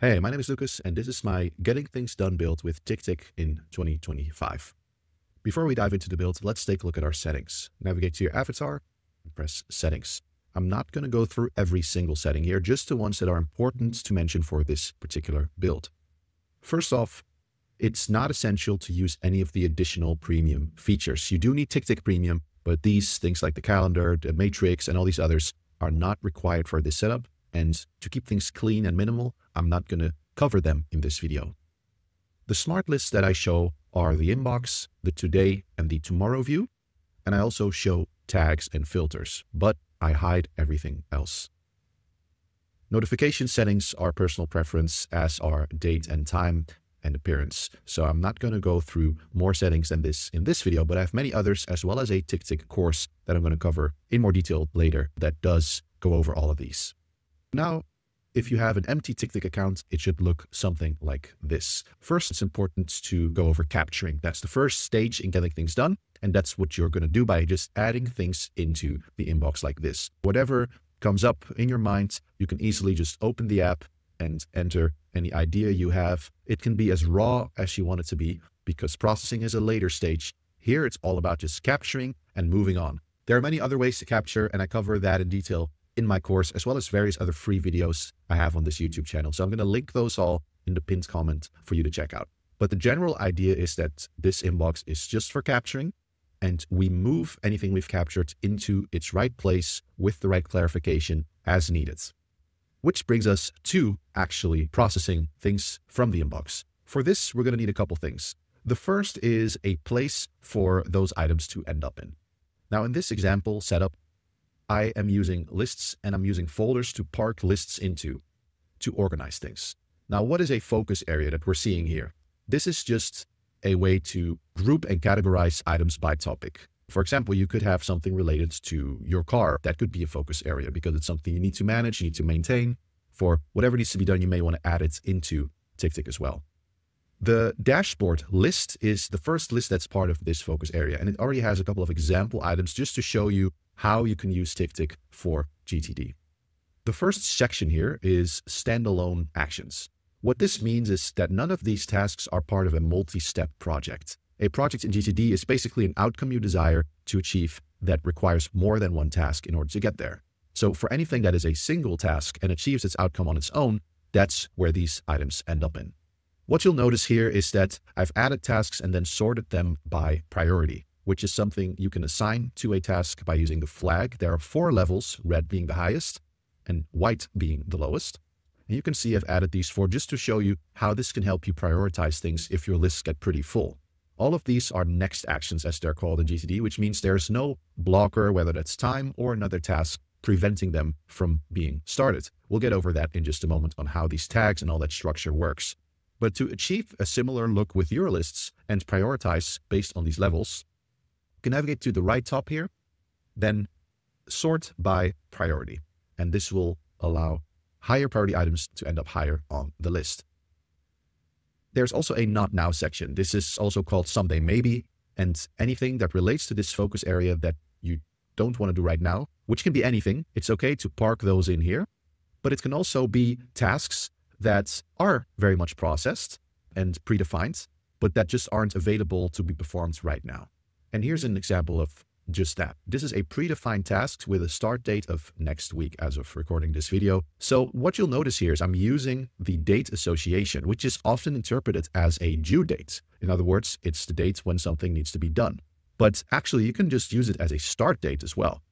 Hey, my name is Lucas, and this is my Getting Things Done build with TickTick in 2025. Before we dive into the build, let's take a look at our settings. Navigate to your avatar and press Settings. I'm not going to go through every single setting here, just the ones that are important to mention for this particular build. First off, it's not essential to use any of the additional premium features. You do need TickTick Premium, but these things like the calendar, the matrix, and all these others are not required for this setup. And to keep things clean and minimal, I'm not going to cover them in this video. The smart lists that I show are the inbox, the today, and the tomorrow view. And I also show tags and filters, but I hide everything else. Notification settings are personal preference, as are date and time and appearance. So I'm not going to go through more settings than this in this video, but I have many others, as well as a TickTick course that I'm going to cover in more detail later that does go over all of these. Now, if you have an empty TickTick account, it should look something like this. First, it's important to go over capturing. That's the first stage in getting things done. And that's what you're going to do by just adding things into the inbox like this. Whatever comes up in your mind, you can easily just open the app and enter any idea you have. It can be as raw as you want it to be because processing is a later stage. Here, it's all about just capturing and moving on. There are many other ways to capture, and I cover that in detail in my course, as well as various other free videos I have on this YouTube channel. So I'm going to link those all in the pinned comment for you to check out. But the general idea is that this inbox is just for capturing and we move anything we've captured into its right place with the right clarification as needed. Which brings us to actually processing things from the inbox. For this, we're going to need a couple things. The first is a place for those items to end up in. Now, in this example setup, I am using lists and I'm using folders to park lists into to organize things. Now, what is a focus area that we're seeing here? This is just a way to group and categorize items by topic. For example, you could have something related to your car. That could be a focus area because it's something you need to manage, you need to maintain. For whatever needs to be done, you may want to add it into TickTick as well. The dashboard list is the first list that's part of this focus area, and it already has a couple of example items just to show you how you can use TickTick for GTD. The first section here is standalone actions. What this means is that none of these tasks are part of a multi-step project. A project in GTD is basically an outcome you desire to achieve that requires more than one task in order to get there. So for anything that is a single task and achieves its outcome on its own, that's where these items end up in. What you'll notice here is that I've added tasks and then sorted them by priority which is something you can assign to a task by using the flag. There are four levels, red being the highest and white being the lowest. And you can see I've added these four just to show you how this can help you prioritize things if your lists get pretty full. All of these are next actions as they're called in GTD, which means there's no blocker, whether that's time or another task, preventing them from being started. We'll get over that in just a moment on how these tags and all that structure works. But to achieve a similar look with your lists and prioritize based on these levels, you can navigate to the right top here, then sort by priority. And this will allow higher priority items to end up higher on the list. There's also a not now section. This is also called someday maybe, and anything that relates to this focus area that you don't want to do right now, which can be anything. It's okay to park those in here, but it can also be tasks that are very much processed and predefined, but that just aren't available to be performed right now. And here's an example of just that. This is a predefined task with a start date of next week as of recording this video. So what you'll notice here is I'm using the date association, which is often interpreted as a due date. In other words, it's the date when something needs to be done. But actually, you can just use it as a start date as well.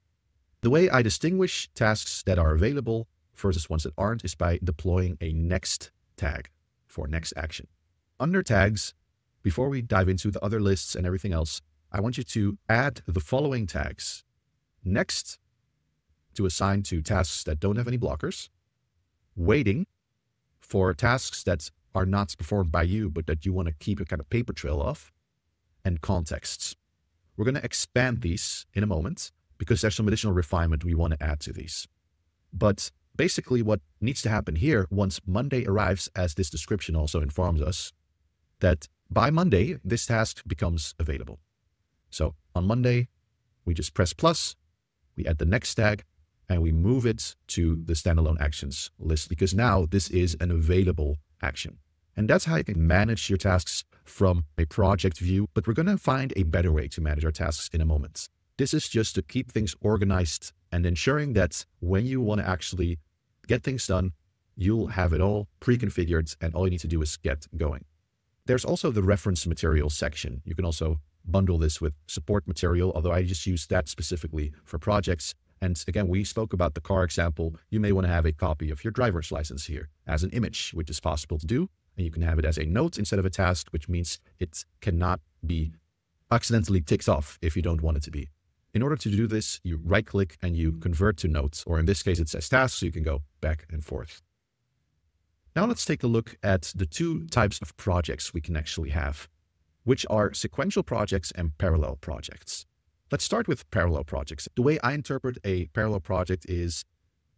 The way I distinguish tasks that are available versus ones that aren't is by deploying a next tag for next action. Under tags, before we dive into the other lists and everything else, I want you to add the following tags. Next, to assign to tasks that don't have any blockers. Waiting for tasks that are not performed by you, but that you want to keep a kind of paper trail of. And contexts. We're going to expand these in a moment because there's some additional refinement we want to add to these. But basically what needs to happen here once Monday arrives, as this description also informs us, that by Monday, this task becomes available. So on Monday, we just press plus, we add the next tag, and we move it to the standalone actions list because now this is an available action. And that's how you can manage your tasks from a project view, but we're going to find a better way to manage our tasks in a moment. This is just to keep things organized and ensuring that when you want to actually get things done, you'll have it all pre-configured and all you need to do is get going. There's also the reference material section. You can also bundle this with support material, although I just use that specifically for projects. And again, we spoke about the car example. You may want to have a copy of your driver's license here as an image, which is possible to do. And you can have it as a note instead of a task, which means it cannot be accidentally ticked off if you don't want it to be. In order to do this, you right click and you convert to notes, or in this case, it says tasks, so you can go back and forth. Now let's take a look at the two types of projects we can actually have, which are sequential projects and parallel projects. Let's start with parallel projects. The way I interpret a parallel project is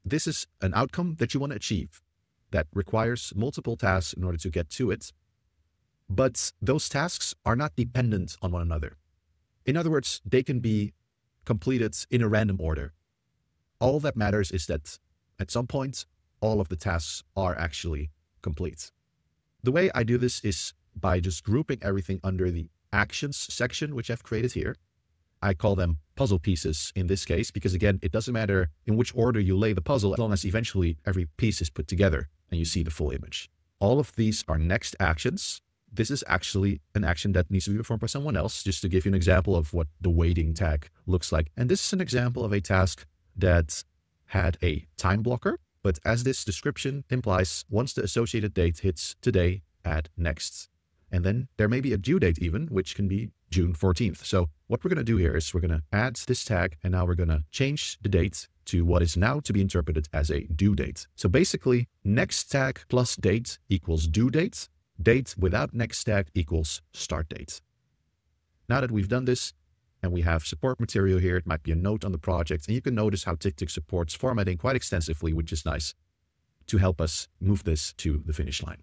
this is an outcome that you want to achieve that requires multiple tasks in order to get to it. But those tasks are not dependent on one another. In other words, they can be completed in a random order. All that matters is that at some point, all of the tasks are actually complete. The way I do this is by just grouping everything under the actions section, which I've created here. I call them puzzle pieces in this case, because again, it doesn't matter in which order you lay the puzzle, as long as eventually every piece is put together and you see the full image. All of these are next actions. This is actually an action that needs to be performed by someone else, just to give you an example of what the waiting tag looks like. And this is an example of a task that had a time blocker but as this description implies, once the associated date hits today, add next. And then there may be a due date even, which can be June 14th. So what we're going to do here is we're going to add this tag and now we're going to change the date to what is now to be interpreted as a due date. So basically next tag plus date equals due date. Date without next tag equals start date. Now that we've done this, and we have support material here. It might be a note on the project. And you can notice how TickTick supports formatting quite extensively, which is nice to help us move this to the finish line.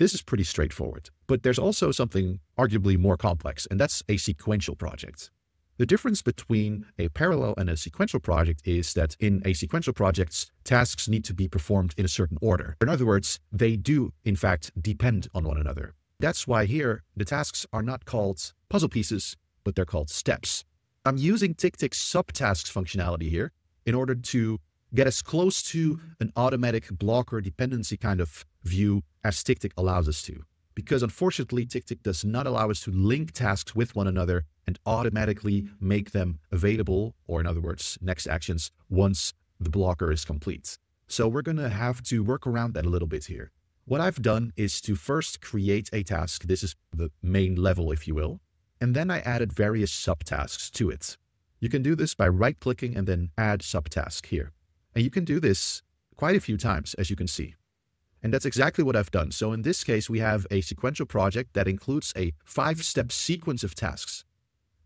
This is pretty straightforward, but there's also something arguably more complex, and that's a sequential project. The difference between a parallel and a sequential project is that in a sequential project, tasks need to be performed in a certain order. In other words, they do, in fact, depend on one another. That's why here, the tasks are not called puzzle pieces, but they're called steps. I'm using TickTick's subtasks functionality here in order to get as close to an automatic blocker dependency kind of view as TickTick allows us to. Because unfortunately, TickTick does not allow us to link tasks with one another and automatically make them available, or in other words, next actions, once the blocker is complete. So we're going to have to work around that a little bit here. What I've done is to first create a task. This is the main level, if you will. And then I added various subtasks to it. You can do this by right-clicking and then add subtask here. And you can do this quite a few times, as you can see. And that's exactly what I've done. So in this case, we have a sequential project that includes a five-step sequence of tasks.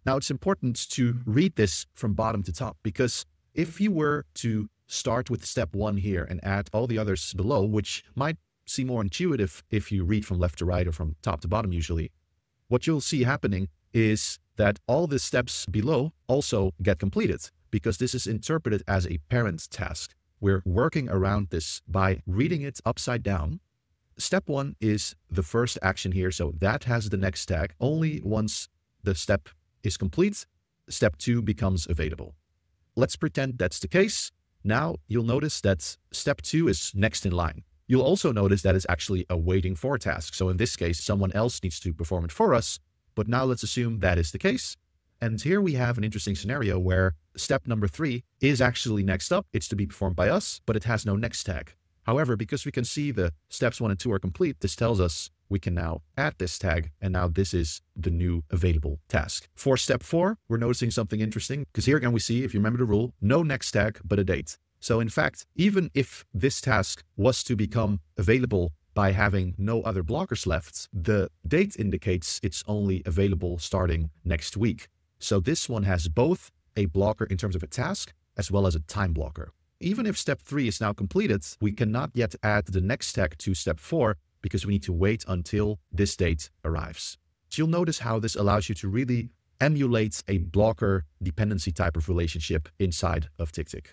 Now, it's important to read this from bottom to top because if you were to start with step one here and add all the others below, which might seem more intuitive if you read from left to right or from top to bottom usually, what you'll see happening is that all the steps below also get completed because this is interpreted as a parent task. We're working around this by reading it upside down. Step one is the first action here. So that has the next tag. Only once the step is complete, step two becomes available. Let's pretend that's the case. Now you'll notice that step two is next in line. You'll also notice that it's actually a waiting for task. So in this case, someone else needs to perform it for us. But now let's assume that is the case. And here we have an interesting scenario where step number three is actually next up. It's to be performed by us, but it has no next tag. However, because we can see the steps one and two are complete, this tells us we can now add this tag. And now this is the new available task. For step four, we're noticing something interesting because here again, we see, if you remember the rule, no next tag, but a date. So in fact, even if this task was to become available by having no other blockers left, the date indicates it's only available starting next week. So this one has both a blocker in terms of a task as well as a time blocker. Even if step three is now completed, we cannot yet add the next tag to step four because we need to wait until this date arrives. So you'll notice how this allows you to really emulate a blocker dependency type of relationship inside of TickTick.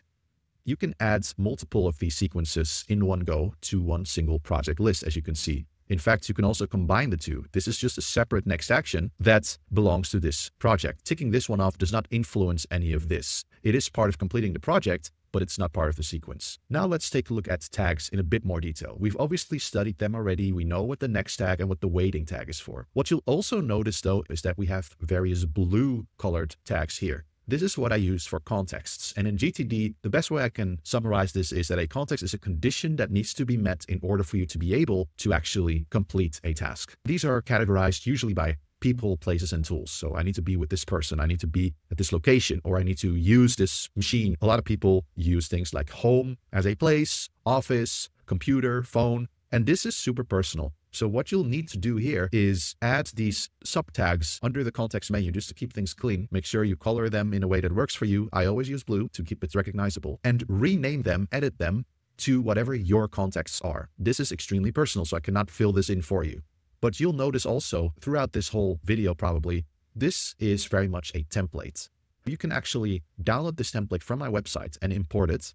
you can add multiple of these sequences in one go to one single project list, as you can see. In fact, you can also combine the two. This is just a separate next action that belongs to this project. Ticking this one off does not influence any of this. It is part of completing the project, but it's not part of the sequence. Now let's take a look at tags in a bit more detail. We've obviously studied them already. We know what the next tag and what the waiting tag is for. What you'll also notice though is that we have various blue colored tags here. This is what I use for contexts. And in GTD, the best way I can summarize this is that a context is a condition that needs to be met in order for you to be able to actually complete a task. These are categorized usually by people, places, and tools. So I need to be with this person. I need to be at this location, or I need to use this machine. A lot of people use things like home as a place, office, computer, phone, and this is super personal. So what you'll need to do here is add these sub tags under the context menu just to keep things clean. Make sure you color them in a way that works for you. I always use blue to keep it recognizable and rename them, edit them to whatever your contexts are. This is extremely personal, so I cannot fill this in for you. But you'll notice also throughout this whole video probably, this is very much a template. You can actually download this template from my website and import it.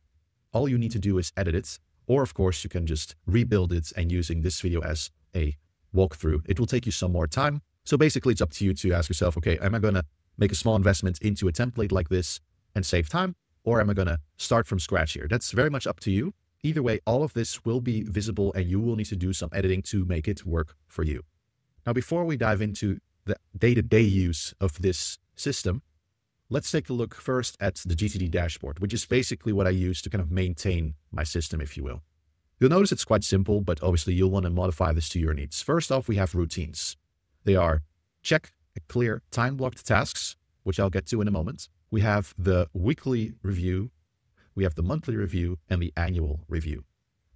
All you need to do is edit it. Or of course, you can just rebuild it and using this video as a walkthrough. It will take you some more time. So basically it's up to you to ask yourself, okay, am I going to make a small investment into a template like this and save time? Or am I going to start from scratch here? That's very much up to you. Either way, all of this will be visible and you will need to do some editing to make it work for you. Now, before we dive into the day-to-day use of this system, let's take a look first at the GTD dashboard, which is basically what I use to kind of maintain my system, if you will. You'll notice it's quite simple, but obviously you'll want to modify this to your needs. First off, we have routines. They are check, clear, time-blocked tasks, which I'll get to in a moment. We have the weekly review, we have the monthly review and the annual review.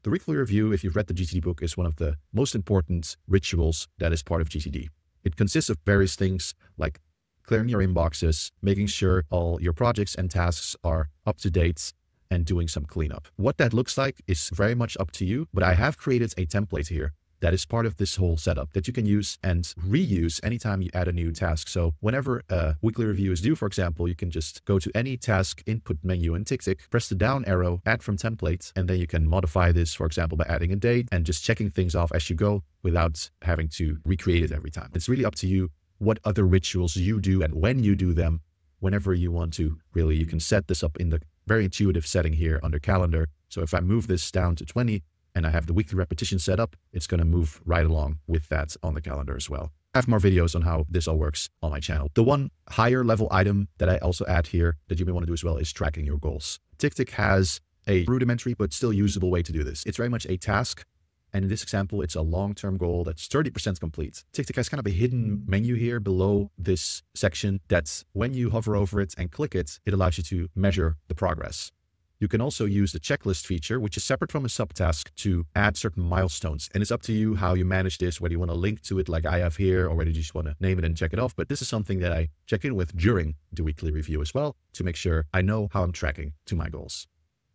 The weekly review, if you've read the GTD book, is one of the most important rituals that is part of GTD. It consists of various things like clearing your inboxes, making sure all your projects and tasks are up to date, and doing some cleanup. What that looks like is very much up to you, but I have created a template here that is part of this whole setup that you can use and reuse anytime you add a new task. So whenever a weekly review is due, for example, you can just go to any task input menu in TickTick, press the down arrow, add from templates, and then you can modify this, for example, by adding a date and just checking things off as you go without having to recreate it every time. It's really up to you what other rituals you do and when you do them whenever you want to. Really, you can set this up in the very intuitive setting here under calendar. So if I move this down to 20, and I have the weekly repetition set up, it's going to move right along with that on the calendar as well. I have more videos on how this all works on my channel. The one higher level item that I also add here that you may want to do as well is tracking your goals. TickTick has a rudimentary but still usable way to do this. It's very much a task. And in this example, it's a long-term goal that's 30% complete. TickTick has kind of a hidden hmm. menu here below this section that when you hover over it and click it, it allows you to measure the progress. You can also use the checklist feature, which is separate from a subtask to add certain milestones. And it's up to you how you manage this, whether you want to link to it like I have here, or whether you just want to name it and check it off. But this is something that I check in with during the weekly review as well to make sure I know how I'm tracking to my goals.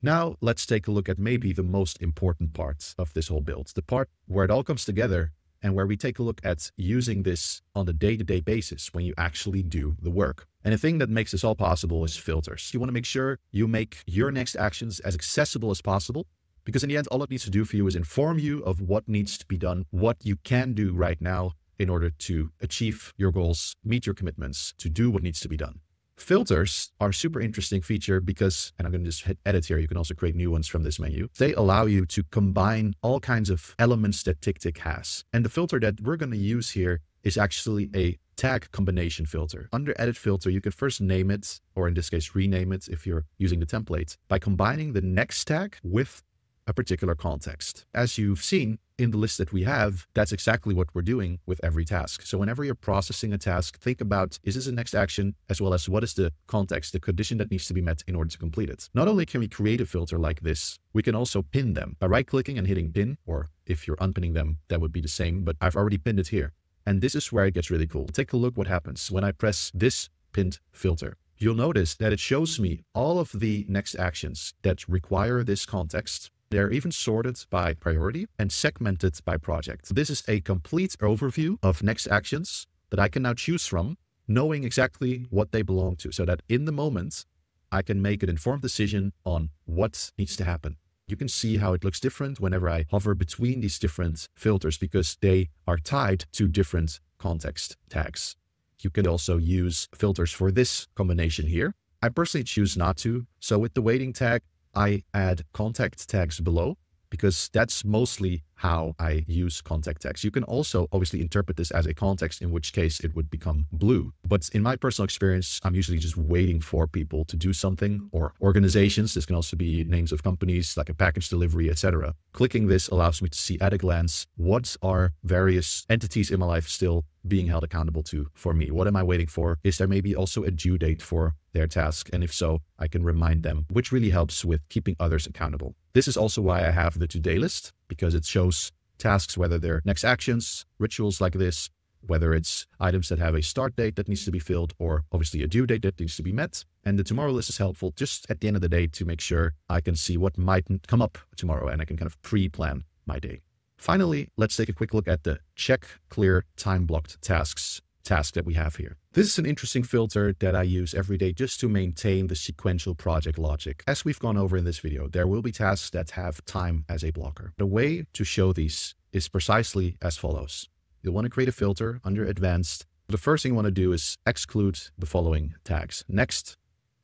Now, let's take a look at maybe the most important part of this whole build, the part where it all comes together and where we take a look at using this on a day-to-day basis when you actually do the work. And the thing that makes this all possible is filters. You want to make sure you make your next actions as accessible as possible because in the end, all it needs to do for you is inform you of what needs to be done, what you can do right now in order to achieve your goals, meet your commitments, to do what needs to be done. Filters are a super interesting feature because, and I'm going to just hit edit here. You can also create new ones from this menu. They allow you to combine all kinds of elements that TickTick has. And the filter that we're going to use here is actually a tag combination filter. Under edit filter, you can first name it, or in this case, rename it if you're using the template by combining the next tag with a particular context. As you've seen in the list that we have, that's exactly what we're doing with every task. So whenever you're processing a task, think about, is this a next action, as well as what is the context, the condition that needs to be met in order to complete it. Not only can we create a filter like this, we can also pin them by right-clicking and hitting pin, or if you're unpinning them, that would be the same, but I've already pinned it here. And this is where it gets really cool. Take a look what happens when I press this pinned filter you'll notice that it shows me all of the next actions that require this context they're even sorted by priority and segmented by project. This is a complete overview of next actions that I can now choose from, knowing exactly what they belong to, so that in the moment, I can make an informed decision on what needs to happen. You can see how it looks different whenever I hover between these different filters because they are tied to different context tags. You can also use filters for this combination here. I personally choose not to. So with the waiting tag, I add contact tags below because that's mostly how I use contact tags. You can also obviously interpret this as a context, in which case it would become blue. But in my personal experience, I'm usually just waiting for people to do something or organizations. This can also be names of companies like a package delivery, etc. Clicking this allows me to see at a glance what are various entities in my life still being held accountable to for me? What am I waiting for? Is there maybe also a due date for their task? And if so, I can remind them, which really helps with keeping others accountable. This is also why I have the today list because it shows tasks, whether they're next actions, rituals like this, whether it's items that have a start date that needs to be filled or obviously a due date that needs to be met. And the tomorrow list is helpful just at the end of the day to make sure I can see what might come up tomorrow and I can kind of pre-plan my day. Finally, let's take a quick look at the check clear time blocked tasks task that we have here. This is an interesting filter that I use every day just to maintain the sequential project logic. As we've gone over in this video, there will be tasks that have time as a blocker. The way to show these is precisely as follows. You'll want to create a filter under advanced. The first thing you want to do is exclude the following tags, next,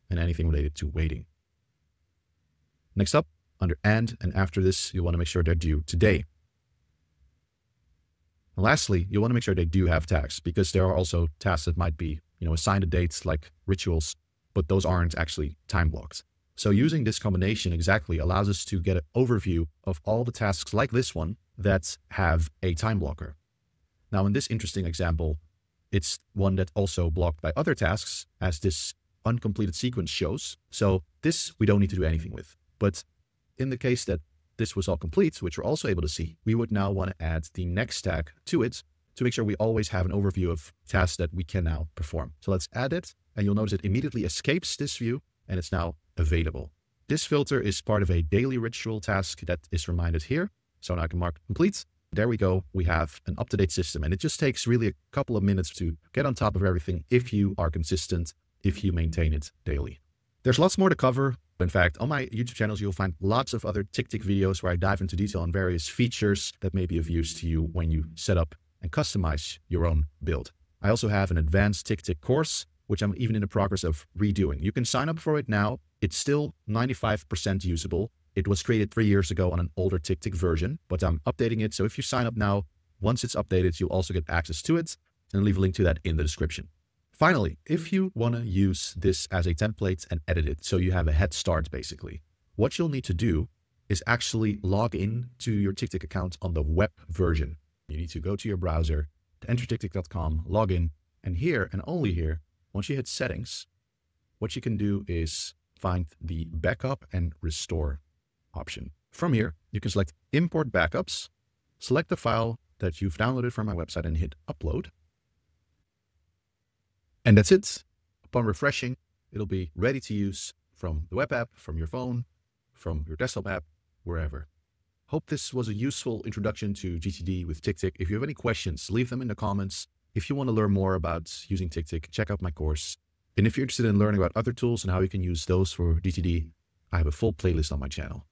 and anything related to waiting. Next up, under and and after this, you want to make sure they're due today. And lastly, you want to make sure they do have tags because there are also tasks that might be, you know, assigned to dates like rituals, but those aren't actually time blocks. So using this combination exactly allows us to get an overview of all the tasks like this one that have a time blocker. Now, in this interesting example, it's one that also blocked by other tasks as this uncompleted sequence shows. So this we don't need to do anything with. But in the case that this was all complete, which we're also able to see, we would now want to add the next tag to it to make sure we always have an overview of tasks that we can now perform. So let's add it, and you'll notice it immediately escapes this view, and it's now available. This filter is part of a daily ritual task that is reminded here. So now I can mark complete. There we go. We have an up-to-date system, and it just takes really a couple of minutes to get on top of everything if you are consistent, if you maintain it daily. There's lots more to cover. In fact, on my YouTube channels, you'll find lots of other TickTick videos where I dive into detail on various features that may be of use to you when you set up and customize your own build. I also have an advanced TickTick course, which I'm even in the progress of redoing. You can sign up for it now. It's still 95% usable. It was created three years ago on an older TickTick version, but I'm updating it. So if you sign up now, once it's updated, you'll also get access to it and I'll leave a link to that in the description. Finally, if you want to use this as a template and edit it so you have a head start basically, what you'll need to do is actually log in to your TickTick account on the web version. You need to go to your browser, to enter ticktick.com, log in, and here and only here, once you hit settings, what you can do is find the backup and restore option. From here, you can select import backups, select the file that you've downloaded from my website and hit upload. And that's it. Upon refreshing, it'll be ready to use from the web app, from your phone, from your desktop app, wherever. Hope this was a useful introduction to GTD with TickTick. If you have any questions, leave them in the comments. If you want to learn more about using TickTick, check out my course. And if you're interested in learning about other tools and how you can use those for GTD, I have a full playlist on my channel.